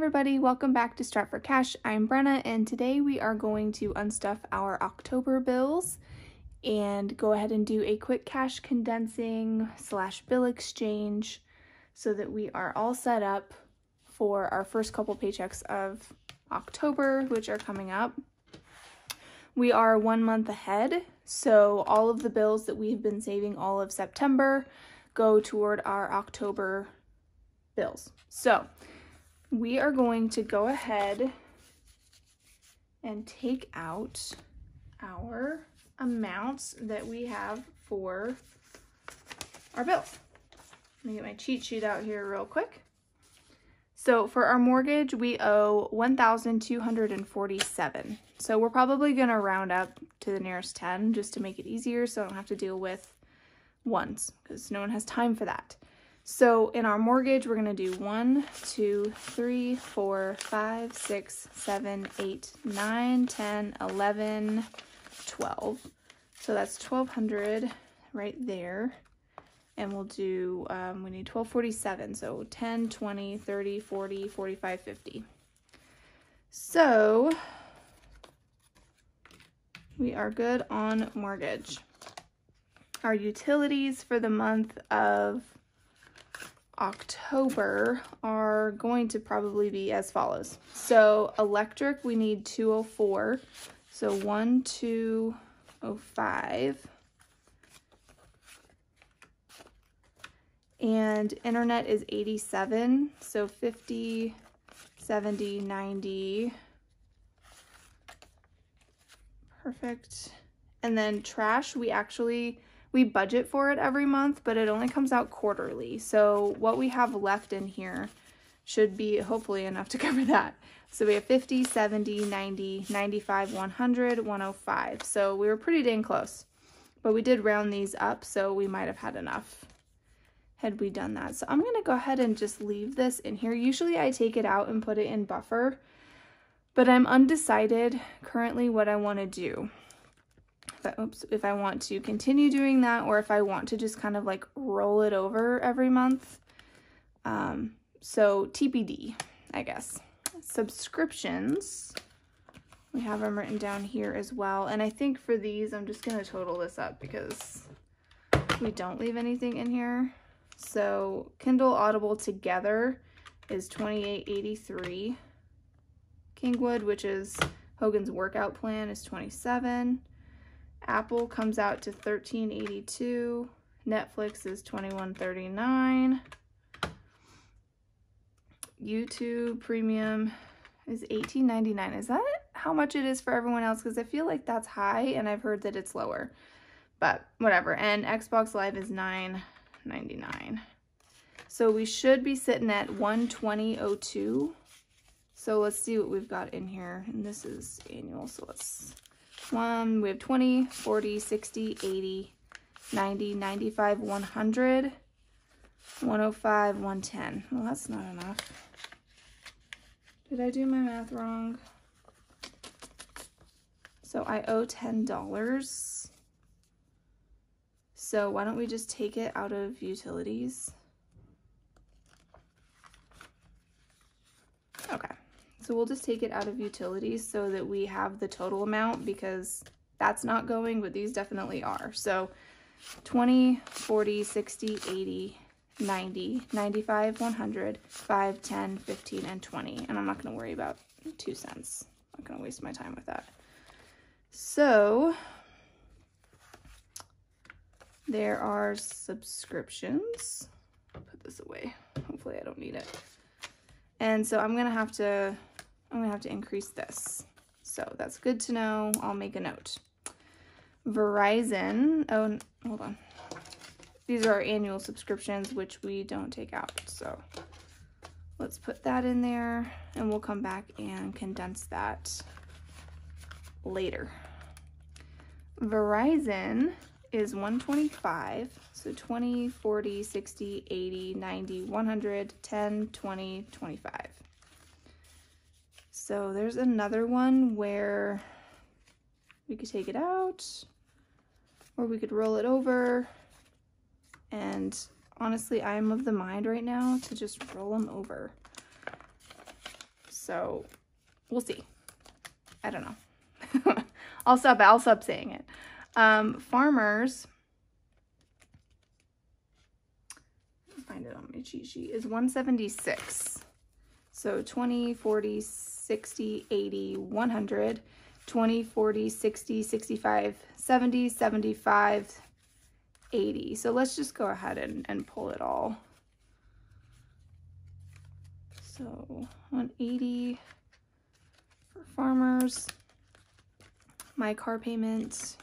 everybody, welcome back to Strapped for Cash. I'm Brenna and today we are going to unstuff our October bills and go ahead and do a quick cash condensing slash bill exchange so that we are all set up for our first couple paychecks of October, which are coming up. We are one month ahead, so all of the bills that we've been saving all of September go toward our October bills. So we are going to go ahead and take out our amounts that we have for our bills. Let me get my cheat sheet out here real quick. So for our mortgage, we owe 1,247. So we're probably gonna round up to the nearest 10 just to make it easier so I don't have to deal with ones because no one has time for that. So in our mortgage, we're gonna do one, two, three, four, five, six, seven, eight, nine, 10, 11, 12. So that's 1200 right there. And we'll do, um, we need 1247. So 10, 20, 30, 40, 45, 50. So we are good on mortgage. Our utilities for the month of October are going to probably be as follows. So electric, we need 204. So 1205. And internet is 87. So 50, 70, 90. Perfect. And then trash, we actually we budget for it every month, but it only comes out quarterly. So what we have left in here should be hopefully enough to cover that. So we have 50, 70, 90, 95, 100, 105. So we were pretty dang close. But we did round these up, so we might have had enough had we done that. So I'm going to go ahead and just leave this in here. Usually I take it out and put it in buffer, but I'm undecided currently what I want to do if I, oops, if I want to continue doing that or if I want to just kind of like roll it over every month. Um, so TBD, I guess. Subscriptions, we have them written down here as well. And I think for these, I'm just going to total this up because we don't leave anything in here. So Kindle Audible together is 28.83. Kingwood, which is Hogan's workout plan, is 27. Apple comes out to $13.82. Netflix is $21.39. YouTube Premium is $18.99. Is that how much it is for everyone else? Because I feel like that's high and I've heard that it's lower. But whatever. And Xbox Live is $9.99. So we should be sitting at 120.02. So let's see what we've got in here. And this is annual, so let's um, we have 20, 40, 60, 80, 90, 95, 100, 105, 110. Well, that's not enough. Did I do my math wrong? So I owe $10. So why don't we just take it out of utilities? Okay. So we'll just take it out of utilities so that we have the total amount because that's not going, but these definitely are. So 20, 40, 60, 80, 90, 95, 100, 5, 10, 15, and 20. And I'm not going to worry about 2 cents. I'm not going to waste my time with that. So there are subscriptions. I'll put this away. Hopefully I don't need it. And so I'm going to have to I'm gonna have to increase this. So that's good to know. I'll make a note. Verizon, oh, hold on. These are our annual subscriptions, which we don't take out. So let's put that in there and we'll come back and condense that later. Verizon is 125, so 20, 40, 60, 80, 90, 100, 10, 20, 25. So there's another one where we could take it out or we could roll it over. And honestly, I'm of the mind right now to just roll them over. So we'll see. I don't know. I'll stop. I'll stop saying it. Um, farmers. Find it on my cheat sheet is 176. So 20, 40, 60, 80, 100, 20, 40, 60, 65, 70, 75, 80. So let's just go ahead and, and pull it all. So 180 for farmers. My car payment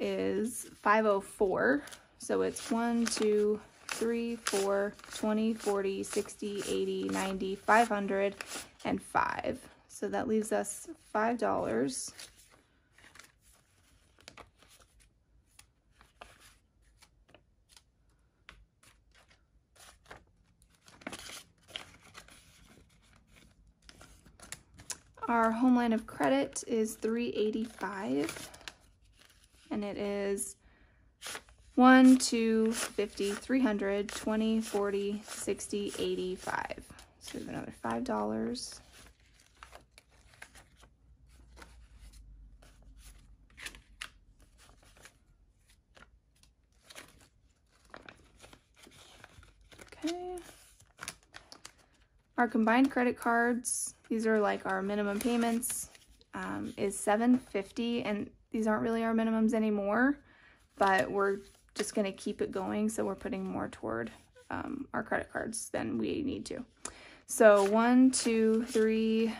is 504. So it's 1, 2, 3, 4, 20, 40, 60, 80, 90, 500, and 5. So that leaves us $5. Our home line of credit is 385 and it is 1, 2, 50, 300, 20, 40, 60, 85. So we have another $5. Okay. Our combined credit cards these are like our minimum payments um, is 750 and these aren't really our minimums anymore, but we're just going to keep it going. So we're putting more toward um, our credit cards than we need to. So one, two, three,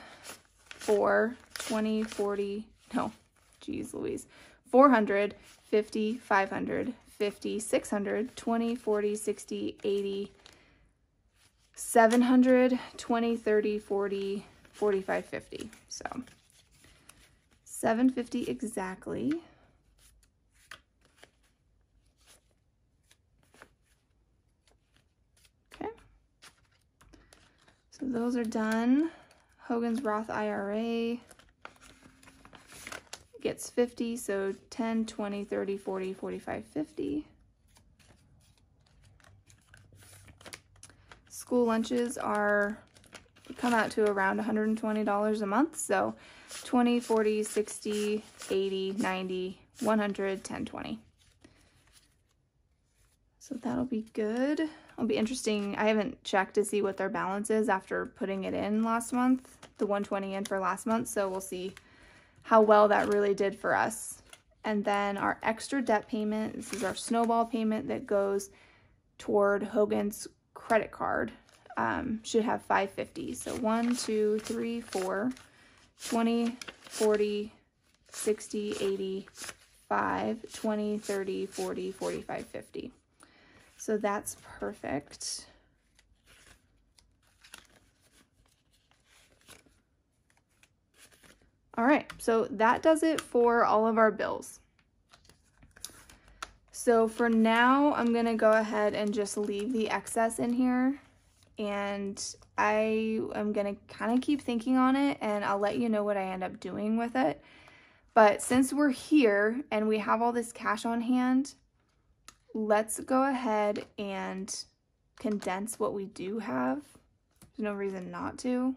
four, 20, 40, no, geez Louise, 400, 50, 500, 50, 600, 20, 40, 60, 80, 700, 20, 30, 40, 45.50. So 750 exactly. Okay. So those are done. Hogan's Roth IRA gets 50, so 10, 20, 30, 40, 45, 50. School lunches are come out to around $120 a month. So 20, 40, 60, 80, 90, 100, 10, 20. So that'll be good. It'll be interesting. I haven't checked to see what their balance is after putting it in last month, the 120 in for last month. So we'll see how well that really did for us. And then our extra debt payment, this is our snowball payment that goes toward Hogan's credit card um, should have 550. So 1, 2, 3, 4, 20, 40, 60, 80, 5, 20, 30, 40, 45, 50. So that's perfect. All right, so that does it for all of our bills. So for now, I'm gonna go ahead and just leave the excess in here and I am to kind of keep thinking on it and I'll let you know what I end up doing with it. But since we're here and we have all this cash on hand, let's go ahead and condense what we do have. There's no reason not to.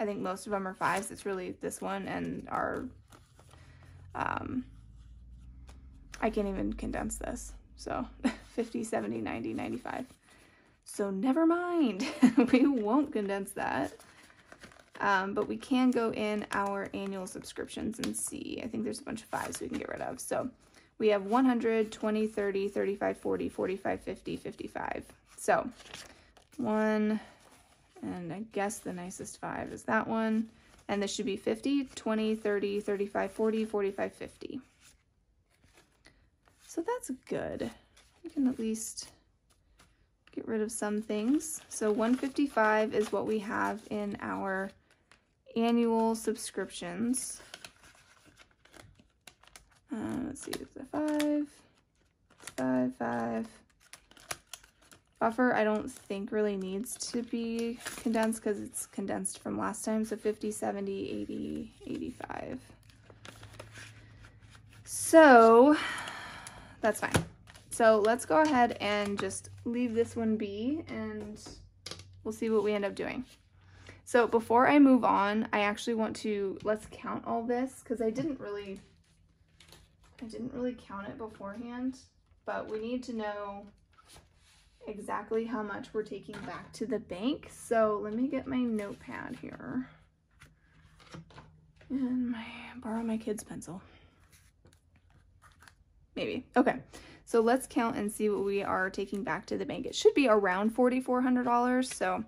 I think most of them are fives. It's really this one and our, um, I can't even condense this. So 50, 70, 90, 95. So never mind, we won't condense that. Um, but we can go in our annual subscriptions and see. I think there's a bunch of fives we can get rid of. So we have 100, 20, 30, 35, 40, 45, 50, 55. So one, and I guess the nicest five is that one. And this should be 50, 20, 30, 35, 40, 45, 50. So that's good. We can at least get rid of some things. So 155 is what we have in our annual subscriptions. Uh, let's see, it's a five, five, five. Buffer, I don't think really needs to be condensed because it's condensed from last time. So 50, 70, 80, 85. So that's fine. So let's go ahead and just leave this one be and we'll see what we end up doing. So before I move on, I actually want to, let's count all this because I didn't really, I didn't really count it beforehand, but we need to know exactly how much we're taking back to the bank. So let me get my notepad here and my, borrow my kid's pencil. Maybe. Okay. So let's count and see what we are taking back to the bank. It should be around $4,400. So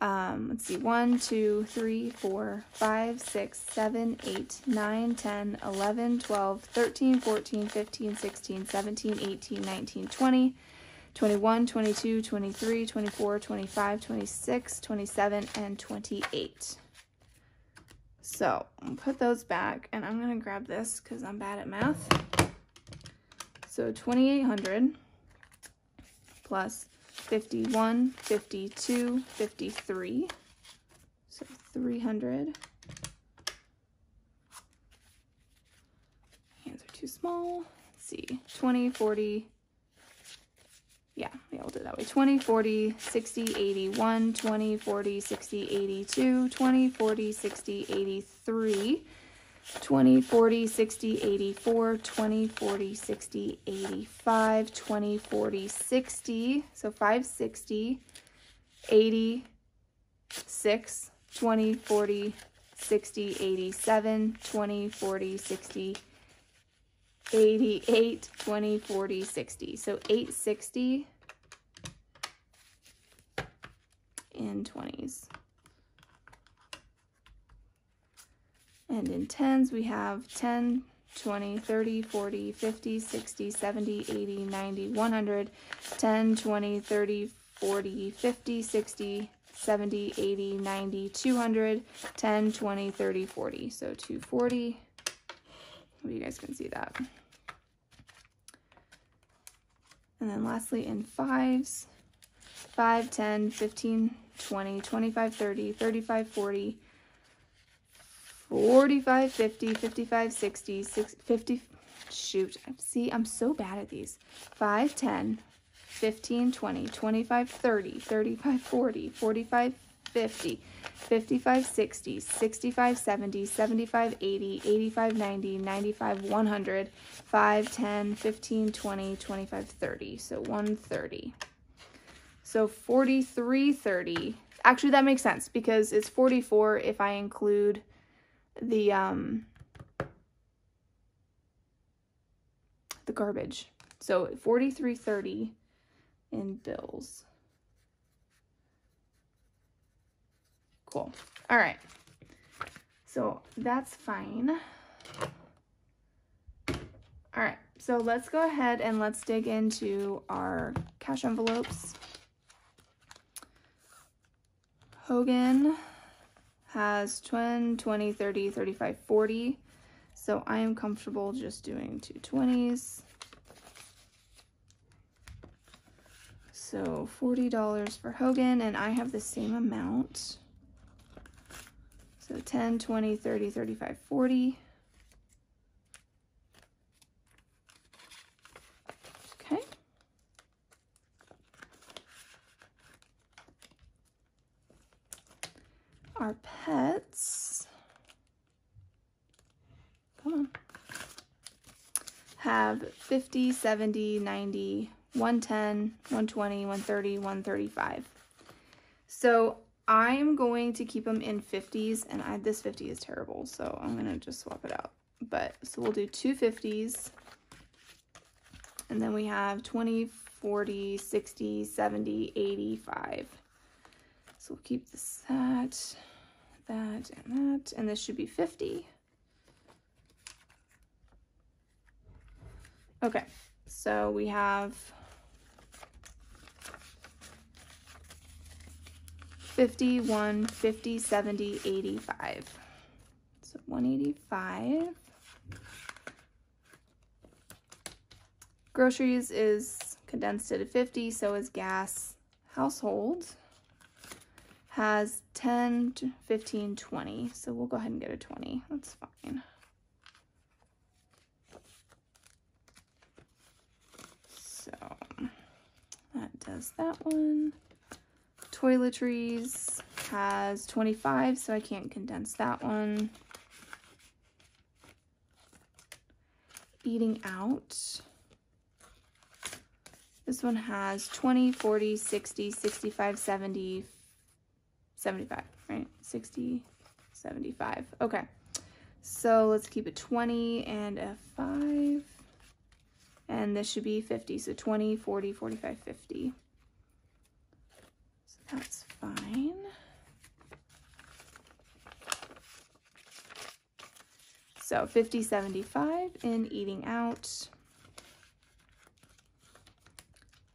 um, let's see, 1, 2, 3, 4, 5, 6, 7, 8, 9, 10, 11, 12, 13, 14, 15, 16, 17, 18, 19, 20, 21, 22, 23, 24, 25, 26, 27, and 28. So I'll put those back and I'm going to grab this because I'm bad at math. So 2800 plus 51, 52, 53. So 300. Hands are too small. Let's see. 20, 40, yeah, yeah, we'll do it that way. 20, 40, 60, 81, 20, 40, 60, 82, 20, 40, 60, 83, 20, 40, 60, 84, 20, 40, 60, 85, 20, 40, 60, so 560, 86, 20, 40, 60, 87, 20, 40, 60, 88, 20, 40, 60. So 860 in 20s. And in 10s, we have 10, 20, 30, 40, 50, 60, 70, 80, 90, 100, 10, 20, 30, 40, 50, 60, 70, 80, 90, 200, 10, 20, 30, 40. So 240. Hope You guys can see that. And then lastly in fives, 5, 10, 15, 20, 25, 30, 35, 40, 45, 50, 55, 60, 60 50, shoot, see, I'm so bad at these. 5, 10, 15, 20, 25, 30, 35, 40, 45, 50, 55, 60, 65, 70, 75, 80, 85, 90, 95, 100, 5, 10, 15, 20, 25, 30. So 130. So 43, 30. Actually, that makes sense because it's 44 if I include the, um, the garbage. So 43.30 in bills. Cool. All right. So that's fine. All right. So let's go ahead and let's dig into our cash envelopes. Hogan has 10, 20, 30, 35, 40. So I am comfortable just doing two 20s. So $40 for Hogan, and I have the same amount. So 10, 20, 30, 35, 40. Okay. Our pets, come on, have 50, 70, 90, 110, 120, 130, 135. So I'm going to keep them in 50s, and I, this 50 is terrible, so I'm going to just swap it out. But, so we'll do two 50s, and then we have 20, 40, 60, 70, 85. So we'll keep this, that, that, and that, and this should be 50. Okay, so we have 51, 50, 70, 85. So 185. Groceries is condensed to 50, so is gas. Household has 10, 15, 20. So we'll go ahead and get a 20. That's fine. So that does that one toiletries has 25, so I can't condense that one. Eating out. This one has 20, 40, 60, 65, 70, 75, right? 60, 75. Okay. So let's keep it 20 and a 5. And this should be 50. So 20, 40, 45, 50. So that's fine. So 50, 75 in eating out.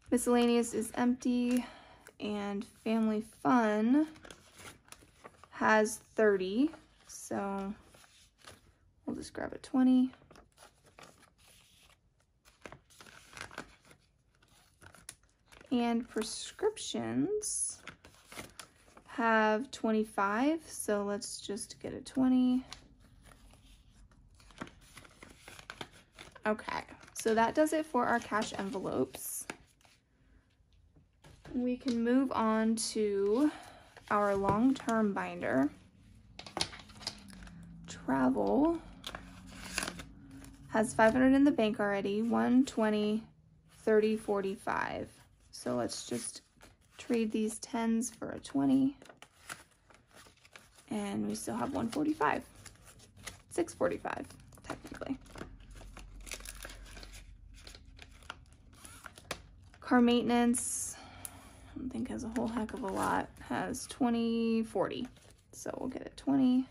Miscellaneous is empty and family fun has 30. So we'll just grab a 20. And prescriptions have 25. So let's just get a 20. Okay, so that does it for our cash envelopes we can move on to our long-term binder. Travel has 500 in the bank already, 120, 30, 45. So let's just trade these 10s for a 20. And we still have 145, 645 technically. Car maintenance, I don't think has a whole heck of a lot. Has 20, 40. So we'll get it 20.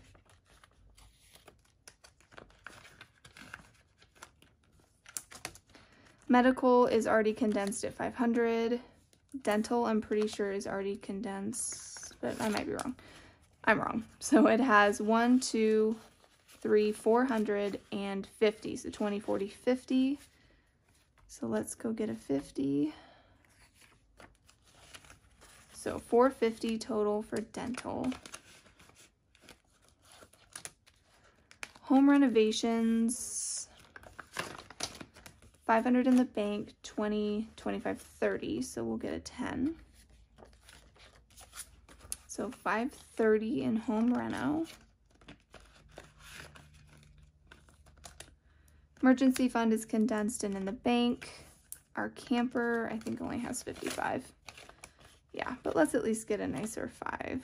Medical is already condensed at 500. Dental, I'm pretty sure is already condensed, but I might be wrong. I'm wrong. So it has 1, 2, 3, 450. So 20, 40, 50. So let's go get a 50. So 450 total for dental. Home renovations, 500 in the bank, 20, 25, 30. So we'll get a 10. So 530 in home reno. Emergency fund is condensed and in the bank. Our camper, I think only has 55. Yeah, but let's at least get a nicer five.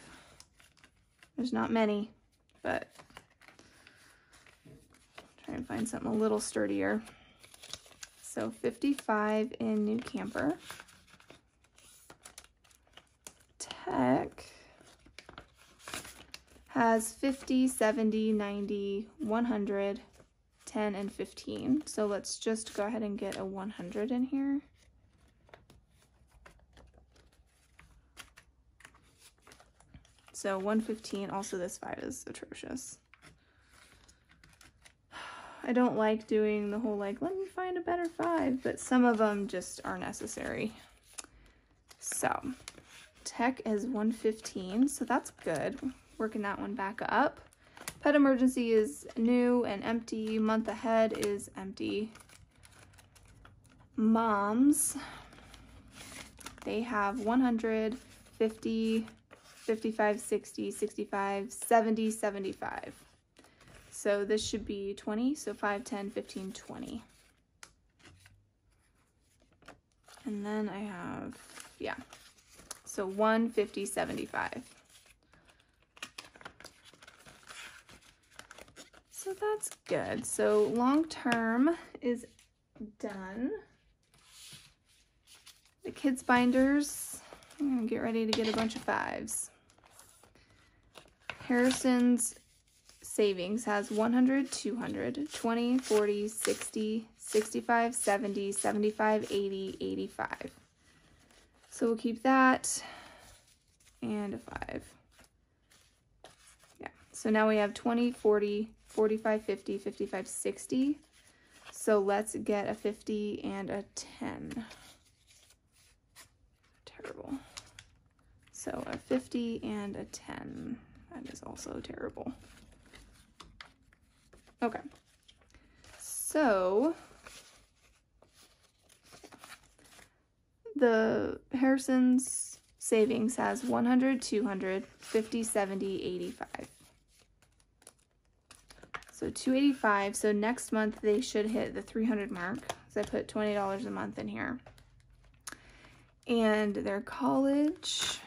There's not many, but try and find something a little sturdier. So 55 in new camper. Tech has 50, 70, 90, 100, 10, and 15. So let's just go ahead and get a 100 in here. So 115, also this 5 is atrocious. I don't like doing the whole like, let me find a better 5, but some of them just are necessary. So, tech is 115, so that's good. Working that one back up. Pet emergency is new and empty. Month ahead is empty. Moms, they have 150, 55, 60, 65, 70, 75. So this should be 20, so 5, 10, 15, 20. And then I have, yeah, so 150, 75. So that's good. So long term is done. The kids binders, I'm gonna get ready to get a bunch of fives. Harrison's savings has 100, 200, 20, 40, 60, 65, 70, 75, 80, 85. So we'll keep that and a 5. Yeah, so now we have 20, 40, 45, 50, 55, 60. So let's get a 50 and a 10. Terrible. So a 50 and a 10. That is also terrible. Okay. So, the Harrison's savings has 100, 200, 50, 70, 85. So 285. So next month they should hit the 300 mark. So I put $20 a month in here. And their college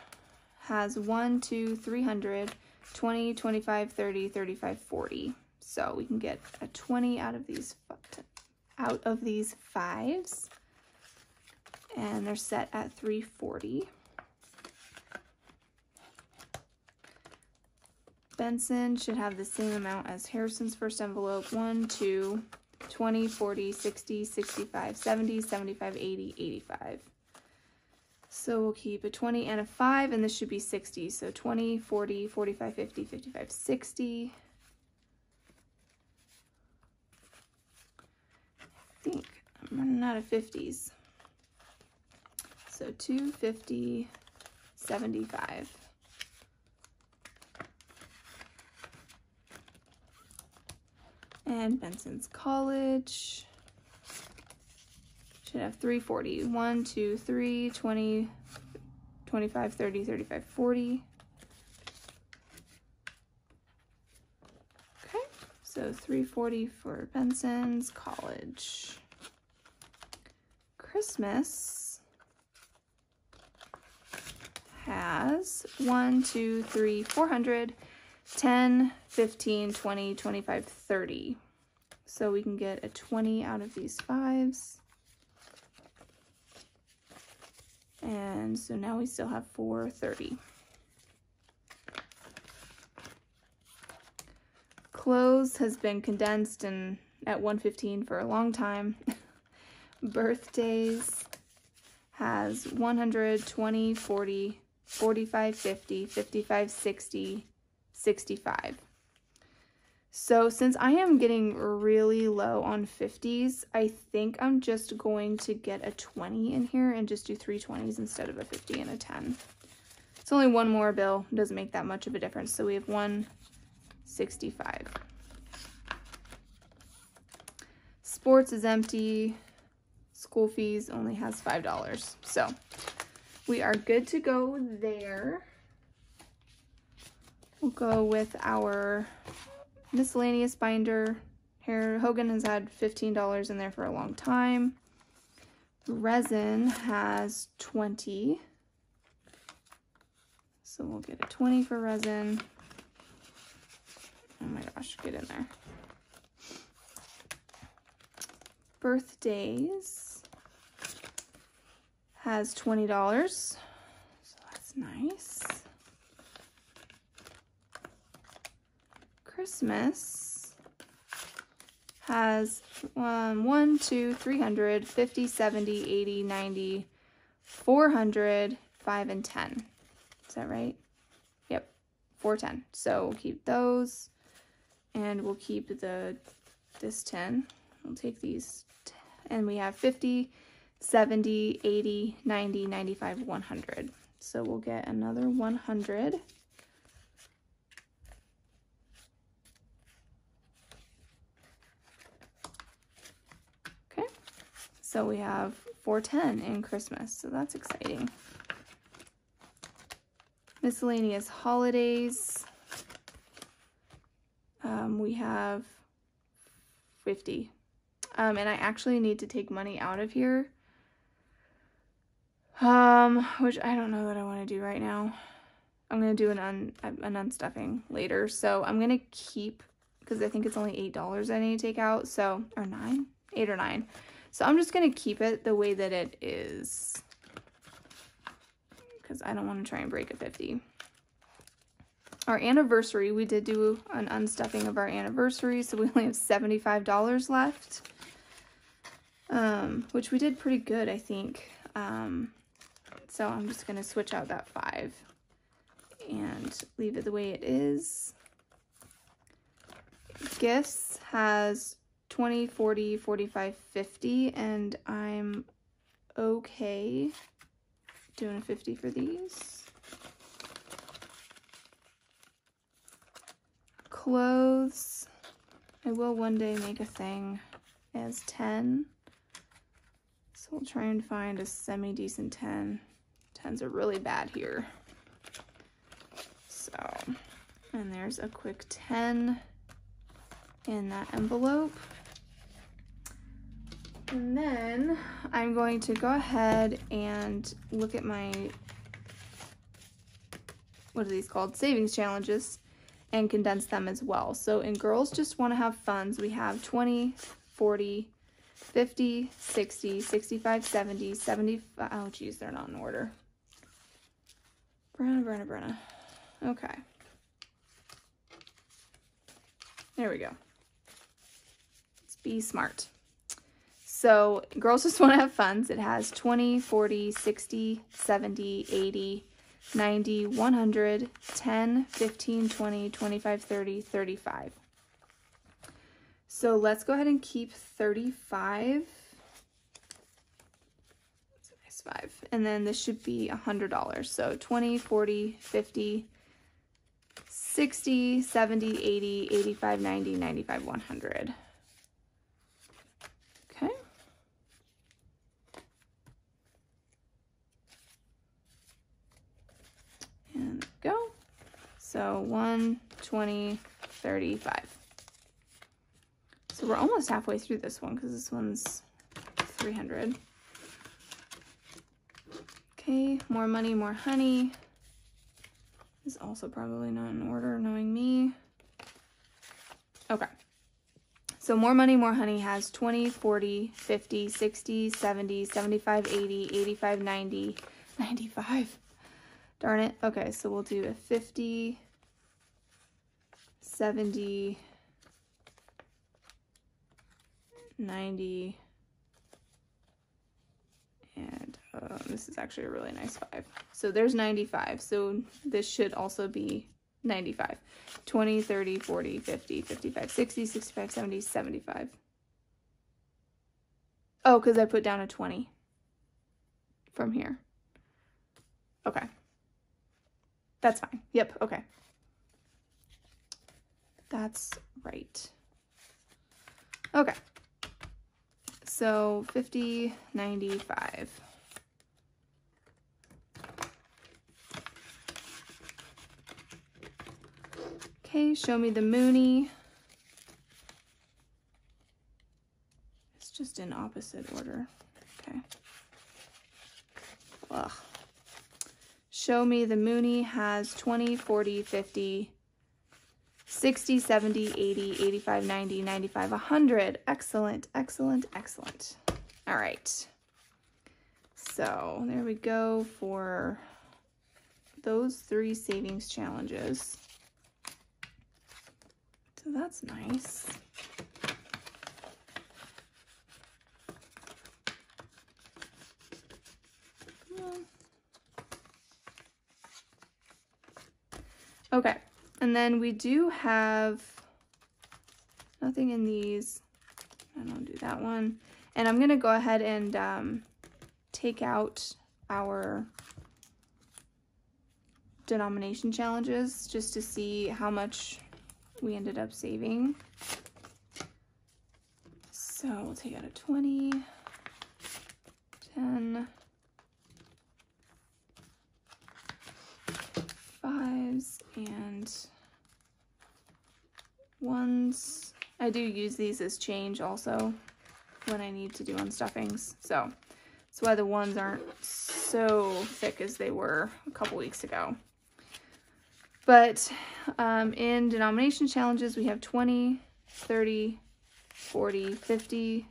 has 1, 2, 300, 20, 25, 30, 35, 40. So we can get a 20 out of these out of these fives. And they're set at 340. Benson should have the same amount as Harrison's first envelope. 1, 2, 20, 40, 60, 65, 70, 75, 80, 85. So we'll keep a 20 and a 5, and this should be 60. So 20, 40, 45, 50, 55, 60. Think I'm running out of 50s. So 250, 75. And Benson's College. Should have 340. 1, 2, 3, 20, 25, 30, 35, 40. Okay, so 340 for Benson's College. Christmas has 1, 2, 3, 400, 10, 15, 20, 25, 30. So we can get a 20 out of these fives. And so now we still have 430. Clothes has been condensed and at 115 for a long time. Birthdays has 120, 40, 45, 50, 55, 60, 65. So since I am getting really low on 50s, I think I'm just going to get a 20 in here and just do three 20s instead of a 50 and a 10. It's only one more bill. Doesn't make that much of a difference. So we have 165. Sports is empty. School fees only has $5. So we are good to go there. We'll go with our miscellaneous binder. Here, Hogan has had $15 in there for a long time. Resin has 20. So we'll get a 20 for resin. Oh my gosh, get in there. Birthdays has $20. So that's nice. Christmas has um, 1, 2, 300, 50, 70, 80, 90, 400, 5, and 10. Is that right? Yep, 410. So keep those and we'll keep the this 10. We'll take these and we have 50, 70, 80, 90, 95, 100. So we'll get another 100. Okay, So we have 410 in Christmas, so that's exciting. Miscellaneous holidays. Um, we have 50. Um, and I actually need to take money out of here. Um, which I don't know that I want to do right now. I'm going to do an, un, an unstuffing later. So I'm going to keep, because I think it's only $8 I need to take out. So, or 9 8 or 9 so I'm just going to keep it the way that it is because I don't want to try and break a 50. Our anniversary, we did do an unstuffing of our anniversary, so we only have $75 left, um, which we did pretty good, I think. Um, so I'm just going to switch out that 5 and leave it the way it is. Gifts has 20, 40, 45, 50, and I'm okay doing a 50 for these. Clothes, I will one day make a thing as 10. So we'll try and find a semi-decent 10. Tens are really bad here. So, and there's a quick 10 in that envelope. And then I'm going to go ahead and look at my, what are these called? Savings challenges and condense them as well. So in girls just want to have funds, we have 20, 40, 50, 60, 65, 70, 75. Oh, geez, they're not in order. Brenna, Brenna, Brenna. Okay. There we go. Let's be smart. So girls just want to have funds. It has 20, 40, 60, 70, 80, 90, 100, 10, 15, 20, 25, 30, 35. So let's go ahead and keep 35. That's a nice five. And then this should be $100. So 20, 40, 50, 60, 70, 80, 85, 90, 95, 100. So 120, 35. So we're almost halfway through this one because this one's 300. Okay, more money, more honey. Is also probably not in order, knowing me. Okay. So more money, more honey has 20, 40, 50, 60, 70, 75, 80, 85, 90, 95. Darn it. Okay, so we'll do a 50, 70, 90, and uh, this is actually a really nice 5. So there's 95. So this should also be 95. 20, 30, 40, 50, 55, 60, 65, 70, 75. Oh, because I put down a 20 from here. Okay. That's fine. Yep, okay. That's right. Okay. So 50, 95. Okay, show me the Money. It's just in opposite order. Okay. Ugh. Show me the Money has 20, 40, 50, 60, 70, 80, 85, 90, 95, 100. Excellent, excellent, excellent. All right. So there we go for those three savings challenges. So that's nice. Okay, and then we do have nothing in these. I don't do that one. And I'm going to go ahead and um, take out our denomination challenges just to see how much we ended up saving. So we'll take out a 20, 10, and ones. I do use these as change also when I need to do unstuffings. So that's why the ones aren't so thick as they were a couple weeks ago. But um, in denomination challenges, we have 20, 30, 40, 50,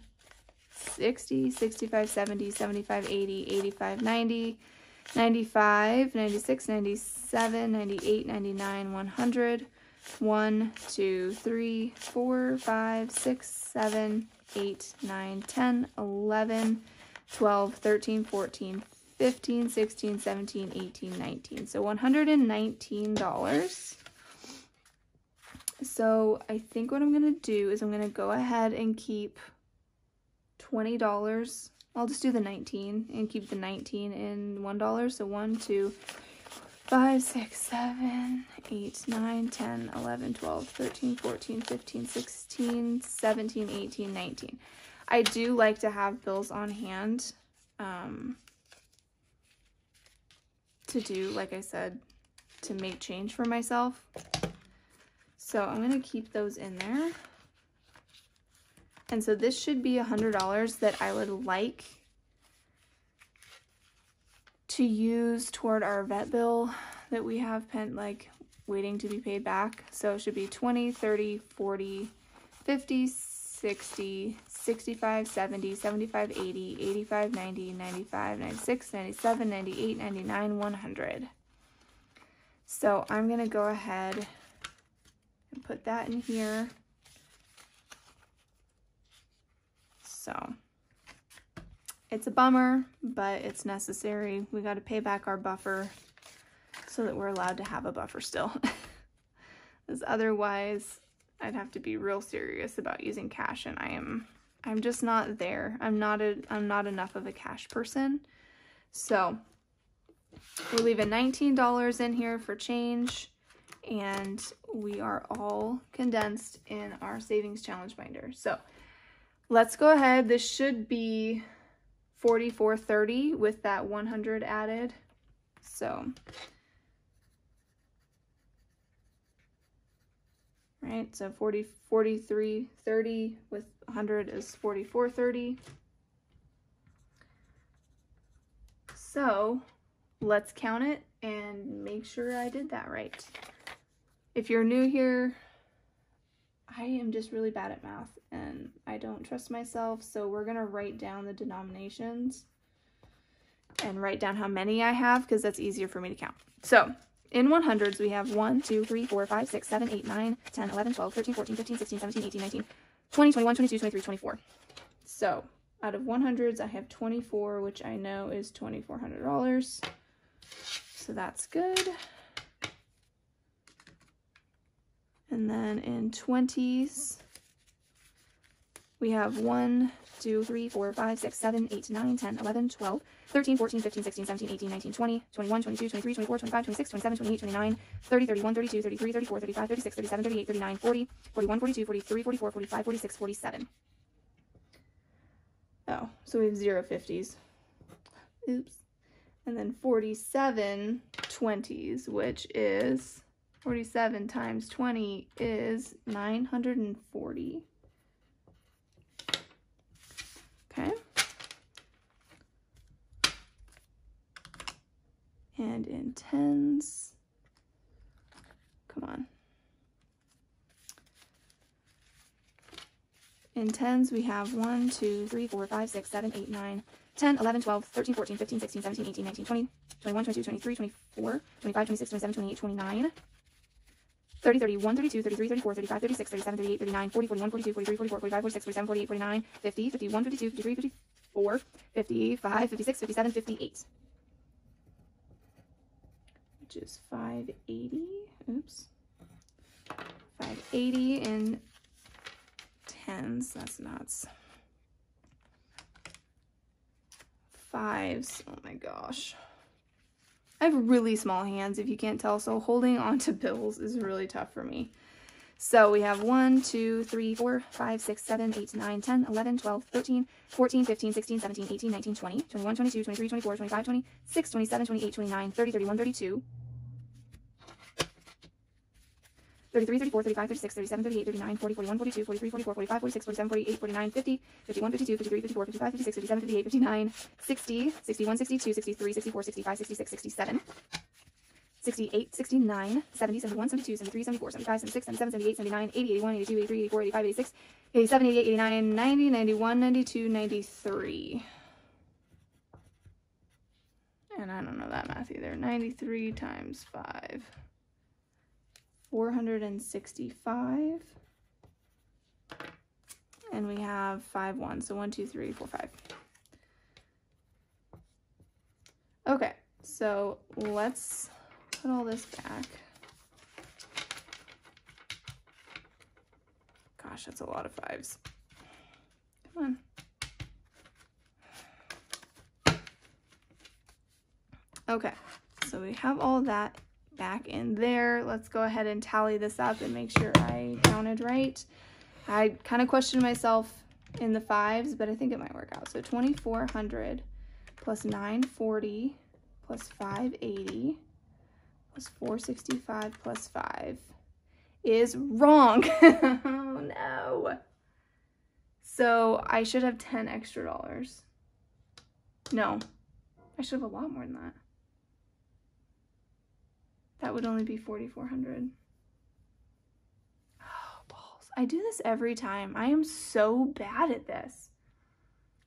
60, 65, 70, 75, 80, 85, 90, 95, 96, 97, 98, 99, 100, 1, 2, 3, 4, 5, 6, 7, 8, 9, 10, 11, 12, 13, 14, 15, 16, 17, 18, 19. So $119. So I think what I'm going to do is I'm going to go ahead and keep $20 I'll just do the 19 and keep the 19 in $1. So 1, 2, 5, 6, 7, 8, 9, 10, 11, 12, 13, 14, 15, 16, 17, 18, 19. I do like to have bills on hand. Um, to do, like I said, to make change for myself. So I'm going to keep those in there. And so this should be a $100 that I would like to use toward our vet bill that we have pen like waiting to be paid back. So it should be 20, 30, 40, 50, 60, 65, 70, 75, 80, 85, 90, 95, 96, 97, 98, 99, 100. So I'm going to go ahead and put that in here. So it's a bummer, but it's necessary. We got to pay back our buffer so that we're allowed to have a buffer still. Because otherwise, I'd have to be real serious about using cash, and I am I'm just not there. I'm not a I'm not enough of a cash person. So we're leaving $19 in here for change and we are all condensed in our savings challenge binder. So let's go ahead. This should be 44.30 with that 100 added. So right? So 40, 43, 30 with 100 is 44.30. So let's count it and make sure I did that right. If you're new here, I am just really bad at math and I don't trust myself. So we're going to write down the denominations and write down how many I have because that's easier for me to count. So in 100s, we have 1, 2, 3, 4, 5, 6, 7, 8, 9, 10, 11, 12, 13, 14, 15, 16, 17, 18, 19, 20, 21, 22, 23, 24. So out of 100s, I have 24, which I know is $2,400. So that's good. And then in 20s, we have 1, 2, 3, 4, 5, 6, 7, 8, 9, 10, 11, 12, 13, 14, 15, 16, 17, 18, 19, 20, 21, 22, 23, 24, 25, 26, 27, 28, 29, 30, 31, 32, 33, 34, 35, 36, 37, 38, 39, 40, 41, 42, 43, 44, 45, 46, 47. Oh, so we have zero 50s. Oops. And then 47 20s, which is 47 times 20 is 940. Okay. And in tens, come on. In tens, we have 1, 2, 3, 4, 5, 6, 7, 8, 9, 10, 11, 12, 13, 14, 15, 16, 17, 18, 19, 20, 21, 22, 23, 24, 25, 26, 27, 28, 29, 30, 31, 32, 33, 34, 35, 36, 37, 38, 39, 40, 41, 42, 43, 44, 45, 46, 47, 48, 49, 50, 51, 52, 53, 54, 55, 56, 57, 58. Which is 580. Oops. 580 in tens. That's nuts. Fives. Oh my gosh. I have really small hands, if you can't tell, so holding onto bills is really tough for me. So we have 1, 2, 3, 4, 5, 6, 7, 8, 9, 10, 11, 12, 13, 14, 15, 16, 17, 18, 19, 20, 21, 22, 23, 24, 25, 26, 27, 28, 29, 30, 31, 32, 33, 34, 35, 36, 37, 38, 39, 40, 41, 42, 43, 44, 45, 46, 47, 48, 49, 50, 51, 52, 53, 54, 55, 56, 57, 58, 59, 60, 61, 62, 63, 64, 65, 66, 67, 68, 69, 70, 71, 72, 73, 74, 75, 76, 77, 78, 79, 80, 81, 82, 83, 84, 85, 86, 87, 88, 89, 90, 91, 92, 93. And I don't know that math either. 93 times 5. 465. And we have five ones. So one, two, three, four, five. Okay, so let's put all this back. Gosh, that's a lot of fives. Come on. Okay, so we have all that back in there. Let's go ahead and tally this up and make sure I counted right. I kind of questioned myself in the fives, but I think it might work out. So 2400 plus 940 plus 580 plus 465 plus 5 is wrong. oh no. So I should have 10 extra dollars. No, I should have a lot more than that. That would only be 4,400. Oh, balls. I do this every time. I am so bad at this.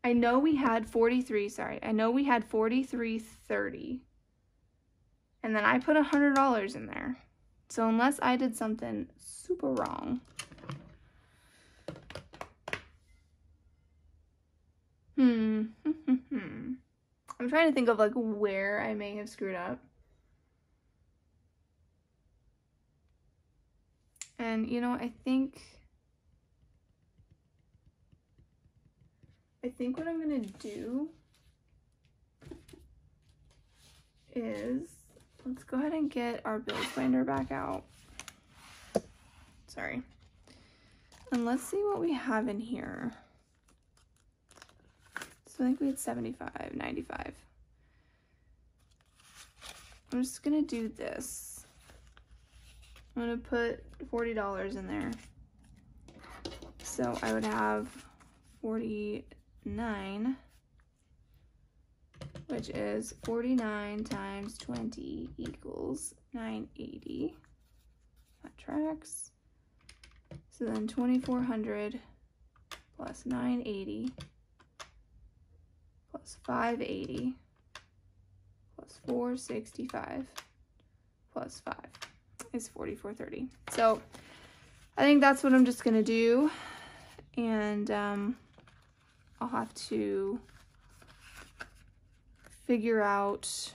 I know we had 43, sorry. I know we had 43.30. And then I put $100 in there. So unless I did something super wrong. Hmm. I'm trying to think of like where I may have screwed up. And you know, I think I think what I'm gonna do is let's go ahead and get our bills binder back out. Sorry. And let's see what we have in here. So I think we had 75, 95. I'm just gonna do this. I'm gonna put $40 in there. So I would have 49, which is 49 times 20 equals 980. That tracks. So then 2400 plus 980 plus 580 plus 465 plus 5 is 4430. So I think that's what I'm just going to do. And um, I'll have to figure out,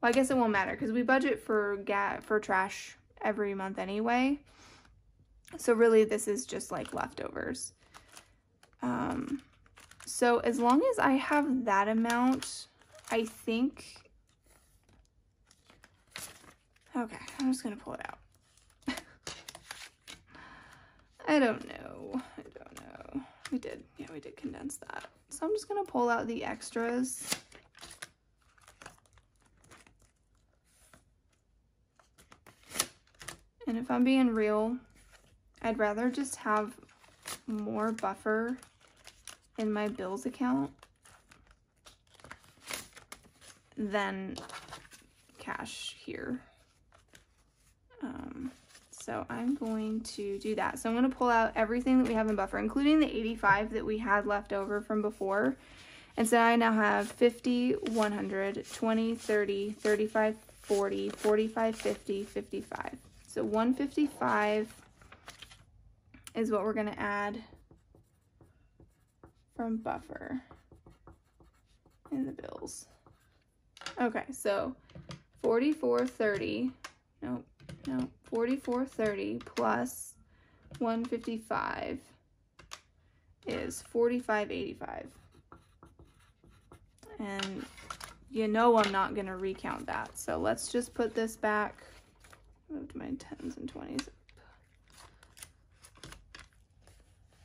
well, I guess it won't matter because we budget for gat for trash every month anyway. So really this is just like leftovers. Um, so as long as I have that amount, I think Okay, I'm just gonna pull it out. I don't know. I don't know. We did, yeah, we did condense that. So I'm just gonna pull out the extras. And if I'm being real, I'd rather just have more buffer in my bills account than cash here. So I'm going to do that. So I'm going to pull out everything that we have in buffer, including the 85 that we had left over from before. And so I now have 50, 100, 20, 30, 35, 40, 45, 50, 55. So 155 is what we're going to add from buffer in the bills. Okay, so 4430, nope, no, 4430 plus 155 is 4585. And you know I'm not going to recount that. So let's just put this back. Moved my 10s and 20s up.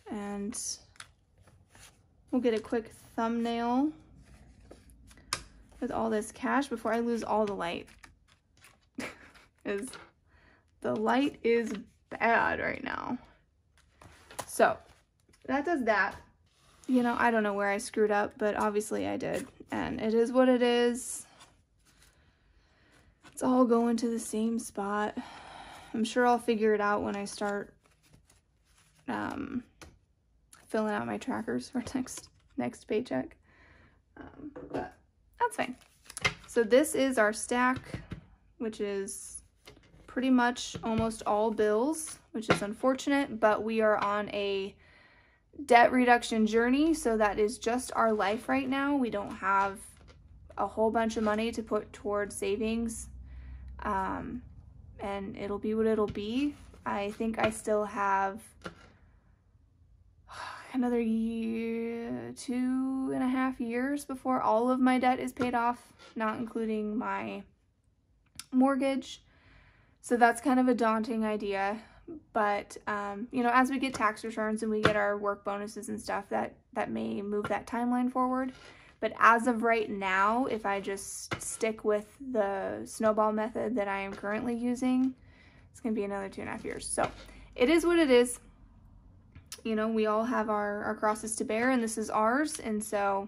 And we'll get a quick thumbnail with all this cash before I lose all the light. Is the light is bad right now. So that does that. You know, I don't know where I screwed up, but obviously I did. And it is what it is. It's all going to the same spot. I'm sure I'll figure it out when I start um, filling out my trackers for next next paycheck. Um, but that's fine. So this is our stack, which is pretty much almost all bills, which is unfortunate, but we are on a debt reduction journey. So that is just our life right now. We don't have a whole bunch of money to put towards savings. Um, and it'll be what it'll be. I think I still have another year, two and a half years before all of my debt is paid off, not including my mortgage. So that's kind of a daunting idea. But, um, you know, as we get tax returns and we get our work bonuses and stuff, that, that may move that timeline forward. But as of right now, if I just stick with the snowball method that I am currently using, it's going to be another two and a half years. So it is what it is. You know, we all have our, our crosses to bear, and this is ours. And so,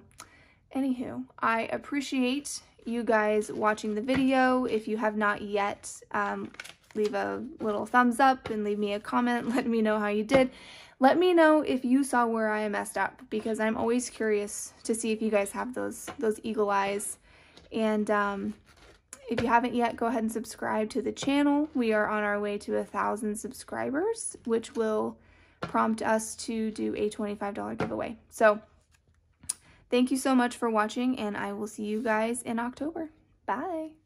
anywho, I appreciate you guys watching the video. If you have not yet, um, leave a little thumbs up and leave me a comment. Let me know how you did. Let me know if you saw where I messed up because I'm always curious to see if you guys have those those eagle eyes. And um, if you haven't yet, go ahead and subscribe to the channel. We are on our way to a thousand subscribers, which will prompt us to do a $25 giveaway. So thank you so much for watching and I will see you guys in October. Bye.